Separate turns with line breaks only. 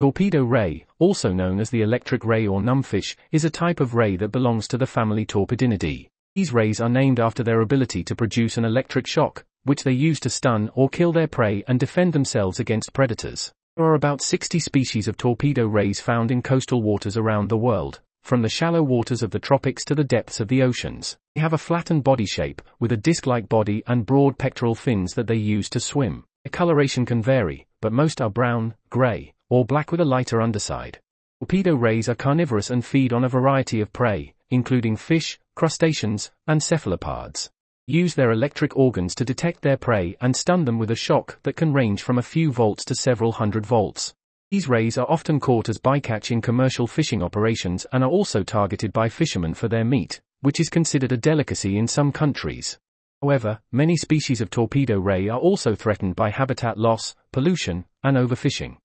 Torpedo ray, also known as the electric ray or numbfish, is a type of ray that belongs to the family Torpedinidae. These rays are named after their ability to produce an electric shock, which they use to stun or kill their prey and defend themselves against predators. There are about 60 species of torpedo rays found in coastal waters around the world, from the shallow waters of the tropics to the depths of the oceans. They have a flattened body shape, with a disc-like body and broad pectoral fins that they use to swim. Their coloration can vary, but most are brown, gray, or black with a lighter underside. Torpedo rays are carnivorous and feed on a variety of prey, including fish, crustaceans, and cephalopods. Use their electric organs to detect their prey and stun them with a shock that can range from a few volts to several hundred volts. These rays are often caught as bycatch in commercial fishing operations and are also targeted by fishermen for their meat, which is considered a delicacy in some countries. However, many species of torpedo ray are also threatened by habitat loss, pollution, and overfishing.